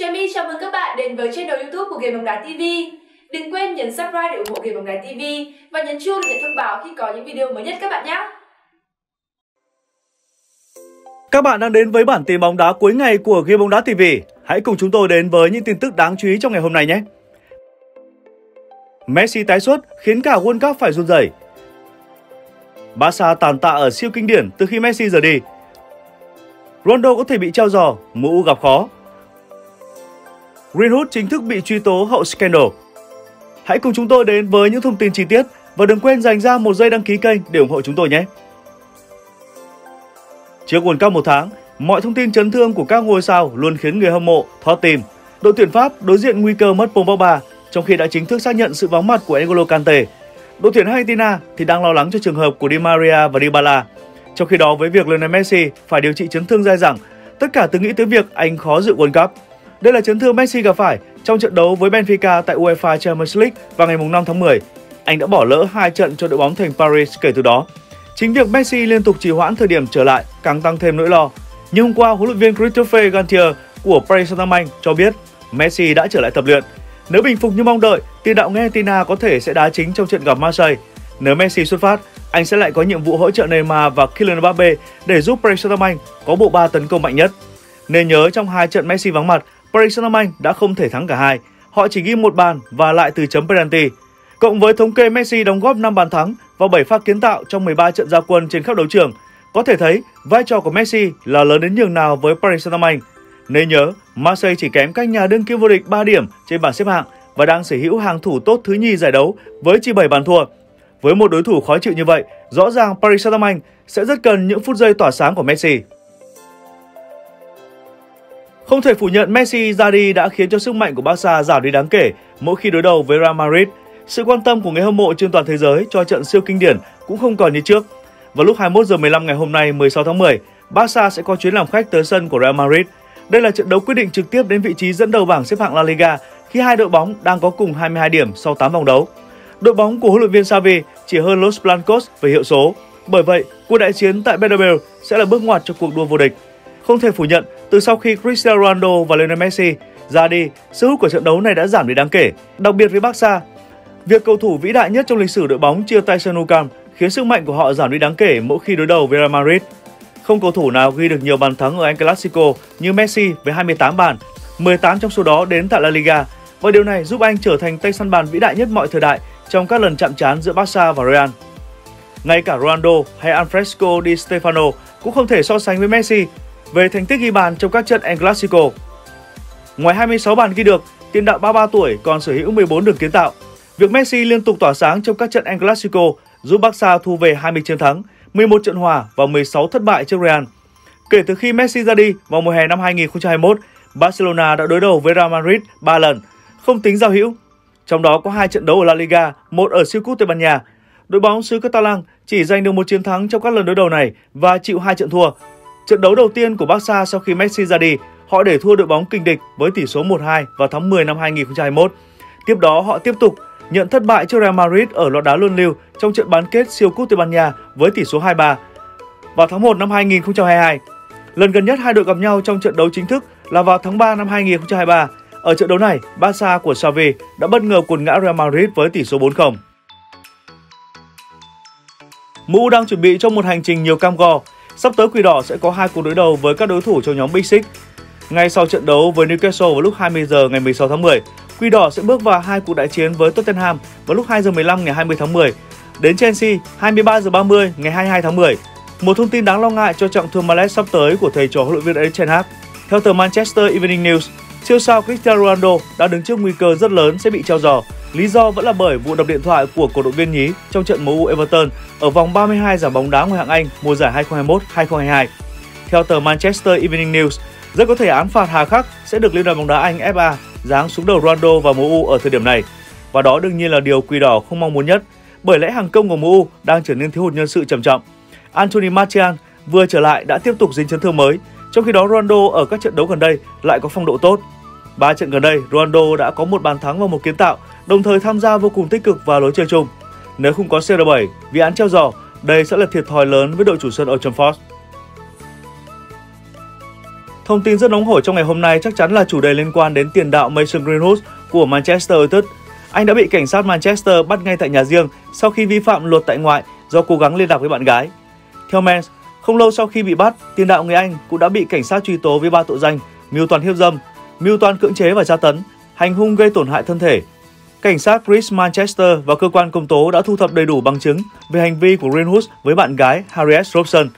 Jamie chào mừng các bạn đến với channel YouTube của Game bóng đá TV. Đừng quên nhấn subscribe để ủng hộ Game bóng đá TV và nhấn chuông để nhận thông báo khi có những video mới nhất các bạn nhé. Các bạn đang đến với bản tin bóng đá cuối ngày của Game bóng đá TV. Hãy cùng chúng tôi đến với những tin tức đáng chú ý trong ngày hôm nay nhé. Messi tái xuất khiến cả World Cup phải run rẩy. Barca tàn tạ ở siêu kinh điển từ khi Messi rời đi. Ronaldo có thể bị treo giò, mũ gặp khó. Greenwood chính thức bị truy tố hậu scandal. Hãy cùng chúng tôi đến với những thông tin chi tiết và đừng quên dành ra một giây đăng ký kênh để ủng hộ chúng tôi nhé. Trước World Cup một tháng, mọi thông tin chấn thương của các ngôi sao luôn khiến người hâm mộ thót tim. Đội tuyển Pháp đối diện nguy cơ mất Paul Pogba trong khi đã chính thức xác nhận sự vắng mặt của N'Golo Kante. Đội tuyển Argentina thì đang lo lắng cho trường hợp của Di Maria và Dybala. Trong khi đó với việc Lionel Messi phải điều trị chấn thương dai dẳng, tất cả từ nghĩ tới việc anh khó dự World Cup. Đây là chấn thương Messi gặp phải trong trận đấu với Benfica tại UEFA Champions League vào ngày 5 tháng 10. Anh đã bỏ lỡ hai trận cho đội bóng thành Paris kể từ đó. Chính việc Messi liên tục trì hoãn thời điểm trở lại càng tăng thêm nỗi lo. Nhưng hôm qua, huấn luyện viên Christophe Gantier của Paris Saint-Germain cho biết Messi đã trở lại tập luyện. Nếu bình phục như mong đợi, tiền đạo Argentina có thể sẽ đá chính trong trận gặp Marseille. Nếu Messi xuất phát, anh sẽ lại có nhiệm vụ hỗ trợ Neymar và Kylian Mbappe để giúp Paris Saint-Germain có bộ ba tấn công mạnh nhất. Nên nhớ trong hai trận Messi vắng mặt, Paris Saint-Germain đã không thể thắng cả hai. Họ chỉ ghi một bàn và lại từ chấm penalty. Cộng với thống kê Messi đóng góp 5 bàn thắng và 7 pha kiến tạo trong 13 trận gia quân trên khắp đấu trường, có thể thấy vai trò của Messi là lớn đến nhường nào với Paris Saint-Germain. Nên nhớ, Marseille chỉ kém các nhà đương kim vô địch 3 điểm trên bảng xếp hạng và đang sở hữu hàng thủ tốt thứ nhì giải đấu với chỉ 7 bàn thua. Với một đối thủ khó chịu như vậy, rõ ràng Paris Saint-Germain sẽ rất cần những phút giây tỏa sáng của Messi. Không thể phủ nhận Messi ra đi đã khiến cho sức mạnh của Barca giảm đi đáng kể mỗi khi đối đầu với Real Madrid. Sự quan tâm của người hâm mộ trên toàn thế giới cho trận siêu kinh điển cũng không còn như trước. Vào lúc 21 giờ 15 ngày hôm nay 16 tháng 10, Barca sẽ có chuyến làm khách tới sân của Real Madrid. Đây là trận đấu quyết định trực tiếp đến vị trí dẫn đầu bảng xếp hạng La Liga khi hai đội bóng đang có cùng 22 điểm sau 8 vòng đấu. Đội bóng của huấn luyện viên Xavi chỉ hơn Los Blancos về hiệu số. Bởi vậy, cuộc đại chiến tại Bernabeu sẽ là bước ngoặt cho cuộc đua vô địch. Không thể phủ nhận, từ sau khi Cristiano Ronaldo và Lionel Messi ra đi, sức hút của trận đấu này đã giảm đi đáng kể, đặc biệt với Barca. Việc cầu thủ vĩ đại nhất trong lịch sử đội bóng chia tay Sanu Camp khiến sức mạnh của họ giảm đi đáng kể mỗi khi đối đầu với Real Madrid. Không cầu thủ nào ghi được nhiều bàn thắng ở El Clasico như Messi với 28 bàn, 18 trong số đó đến tại La Liga và điều này giúp anh trở thành tay săn bàn vĩ đại nhất mọi thời đại trong các lần chạm trán giữa Barca và Real. Ngay cả Ronaldo hay Alfresco Di Stefano cũng không thể so sánh với Messi về thành tích ghi bàn trong các trận El Clasico. Ngoài 26 bàn ghi được, tiền đạo 33 tuổi còn sở hữu 14 đường kiến tạo. Việc Messi liên tục tỏa sáng trong các trận El Clasico giúp Barca thu về 20 chiến thắng, 11 trận hòa và 16 thất bại trước Real. Kể từ khi Messi ra đi vào mùa hè năm 2021, Barcelona đã đối đầu với Real Madrid 3 lần, không tính giao hữu. Trong đó có hai trận đấu ở La Liga, một ở siêu cúp Tây Ban Nha. Đội bóng xứ Catalan chỉ giành được một chiến thắng trong các lần đối đầu này và chịu hai trận thua. Trận đấu đầu tiên của Barca sau khi Messi ra đi, họ để thua đội bóng kinh địch với tỷ số 1-2 vào tháng 10 năm 2021. Tiếp đó họ tiếp tục nhận thất bại trước Real Madrid ở loạt đá luân lưu trong trận bán kết siêu cúp Tây Ban Nha với tỷ số 2-3 vào tháng 1 năm 2022. Lần gần nhất hai đội gặp nhau trong trận đấu chính thức là vào tháng 3 năm 2023. Ở trận đấu này, Barca của Xavi đã bất ngờ quần ngã Real Madrid với tỷ số 4-0. MU đang chuẩn bị cho một hành trình nhiều cam go. Sắp tới Quỷ Đỏ sẽ có hai cuộc đối đầu với các đối thủ trong nhóm Big Six. Ngay sau trận đấu với Newcastle vào lúc 20 giờ ngày 16 tháng 10, Quỷ Đỏ sẽ bước vào hai cuộc đại chiến với Tottenham vào lúc 2 giờ 15 ngày 20 tháng 10. Đến Chelsea 23 giờ 30 ngày 22 tháng 10. Một thông tin đáng lo ngại cho trận thương Malet sắp tới của thầy trò huấn luyện viên Erik ten Hag. Theo tờ Manchester Evening News, siêu sao Cristiano Ronaldo đã đứng trước nguy cơ rất lớn sẽ bị treo giò. Lý do vẫn là bởi vụ đập điện thoại của cổ động viên nhí trong trận MU Everton ở vòng 32 giải bóng đá ngoại hạng Anh mùa giải 2021-2022. Theo tờ Manchester Evening News, rất có thể án phạt hà khắc sẽ được Liên đoàn bóng đá Anh FA giáng xuống đầu Ronaldo và MU ở thời điểm này. Và đó đương nhiên là điều Quỷ Đỏ không mong muốn nhất, bởi lẽ hàng công của MU đang trở nên thiếu hụt nhân sự trầm trọng. Anthony Martial vừa trở lại đã tiếp tục dính chấn thương mới, trong khi đó Ronaldo ở các trận đấu gần đây lại có phong độ tốt. Ba trận gần đây, Ronaldo đã có một bàn thắng và một kiến tạo, đồng thời tham gia vô cùng tích cực vào lối chơi chung. Nếu không có CR7 vì án treo giò, đây sẽ là thiệt thòi lớn với đội chủ sân Old Trafford. Thông tin rất nóng hổi trong ngày hôm nay chắc chắn là chủ đề liên quan đến tiền đạo Mason Greenwood của Manchester United. Anh đã bị cảnh sát Manchester bắt ngay tại nhà riêng sau khi vi phạm luật tại ngoại do cố gắng liên lạc với bạn gái. Theo Mens, không lâu sau khi bị bắt, tiền đạo người Anh cũng đã bị cảnh sát truy tố với ba tội danh mưu toàn hiếp dâm, mưu toan cưỡng chế và tra tấn, hành hung gây tổn hại thân thể. Cảnh sát Chris Manchester và cơ quan công tố đã thu thập đầy đủ bằng chứng về hành vi của Greenwood với bạn gái Harriet Robson.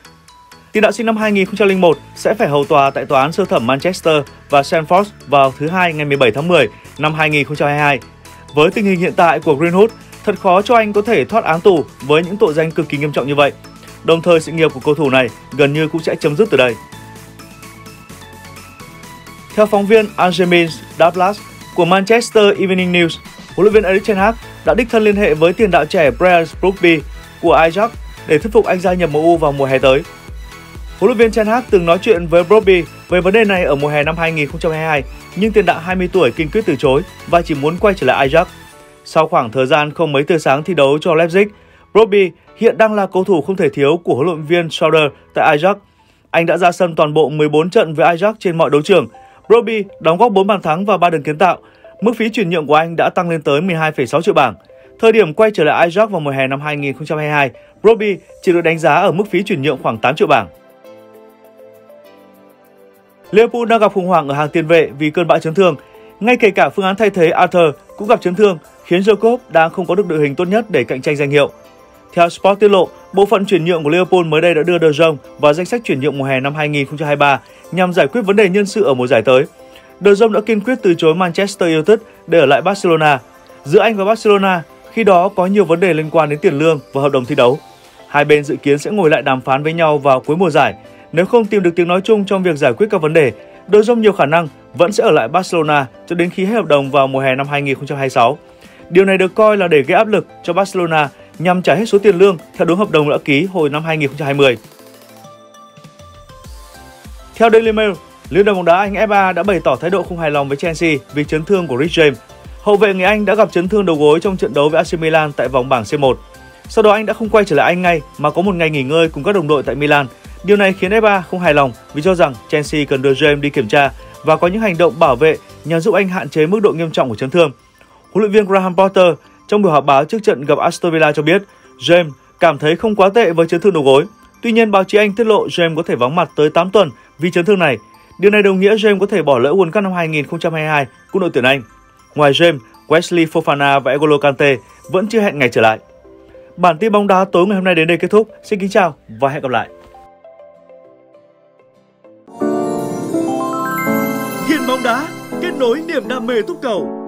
Tiền đạo sinh năm 2001 sẽ phải hầu tòa tại tòa án sơ thẩm Manchester và Sandford vào thứ hai ngày 17 tháng 10 năm 2022. Với tình hình hiện tại của Greenwood, thật khó cho anh có thể thoát án tù với những tội danh cực kỳ nghiêm trọng như vậy. Đồng thời sự nghiệp của cầu thủ này gần như cũng sẽ chấm dứt từ đây. Theo phóng viên Angemin Dablas của Manchester Evening News, huấn luyện viên Erik ten Hag đã đích thân liên hệ với tiền đạo trẻ Brian Brooksby của Ajax để thuyết phục anh gia nhập MU vào mùa hè tới. Huấn luyện viên Ten Hag từng nói chuyện với Brooksby về vấn đề này ở mùa hè năm 2022, nhưng tiền đạo 20 tuổi kiên quyết từ chối và chỉ muốn quay trở lại Ajax. Sau khoảng thời gian không mấy tươi sáng thi đấu cho Leipzig, Brooksby hiện đang là cầu thủ không thể thiếu của huấn luyện viên Schauder tại Ajax. Anh đã ra sân toàn bộ 14 trận với Ajax trên mọi đấu trường. Roby đóng góp 4 bàn thắng và 3 đường kiến tạo. Mức phí chuyển nhượng của anh đã tăng lên tới 12,6 triệu bảng. Thời điểm quay trở lại Ajax vào mùa hè năm 2022, Roby chỉ được đánh giá ở mức phí chuyển nhượng khoảng 8 triệu bảng. Liverpool đang gặp khủng hoảng ở hàng tiền vệ vì cơn bão chấn thương. Ngay kể cả phương án thay thế Arthur cũng gặp chấn thương, khiến Jacob đang không có được đội hình tốt nhất để cạnh tranh danh hiệu. Theo Sport tiết lộ, bộ phận chuyển nhượng của Liverpool mới đây đã đưa De Jong vào danh sách chuyển nhượng mùa hè năm 2023 nhằm giải quyết vấn đề nhân sự ở mùa giải tới. De Jong đã kiên quyết từ chối Manchester United để ở lại Barcelona. Giữa anh và Barcelona, khi đó có nhiều vấn đề liên quan đến tiền lương và hợp đồng thi đấu. Hai bên dự kiến sẽ ngồi lại đàm phán với nhau vào cuối mùa giải nếu không tìm được tiếng nói chung trong việc giải quyết các vấn đề, De Jong nhiều khả năng vẫn sẽ ở lại Barcelona cho đến khi hết hợp đồng vào mùa hè năm 2026. Điều này được coi là để gây áp lực cho Barcelona nhằm trả hết số tiền lương theo đúng hợp đồng đã ký hồi năm 2020. Theo Daily Mail, Liên đoàn bóng đá Anh FA đã bày tỏ thái độ không hài lòng với Chelsea vì chấn thương của Rich James. Hậu vệ người Anh đã gặp chấn thương đầu gối trong trận đấu với AC Milan tại vòng bảng C1. Sau đó anh đã không quay trở lại Anh ngay mà có một ngày nghỉ ngơi cùng các đồng đội tại Milan Điều này khiến FA không hài lòng vì cho rằng Chelsea cần đưa James đi kiểm tra và có những hành động bảo vệ nhằm giúp anh hạn chế mức độ nghiêm trọng của chấn thương. Huấn luyện viên Graham Potter trong buổi họp báo trước trận gặp Aston Villa cho biết James cảm thấy không quá tệ với chấn thương đầu gối. Tuy nhiên, báo chí Anh tiết lộ James có thể vắng mặt tới 8 tuần vì chấn thương này. Điều này đồng nghĩa James có thể bỏ lỡ World Cup năm 2022 của đội tuyển Anh. Ngoài James, Wesley Fofana và N'Golo Kante vẫn chưa hẹn ngày trở lại. Bản tin bóng đá tối ngày hôm nay đến đây kết thúc. Xin kính chào và hẹn gặp lại. Hiền bóng đá, kết nối niềm đam mê túc cầu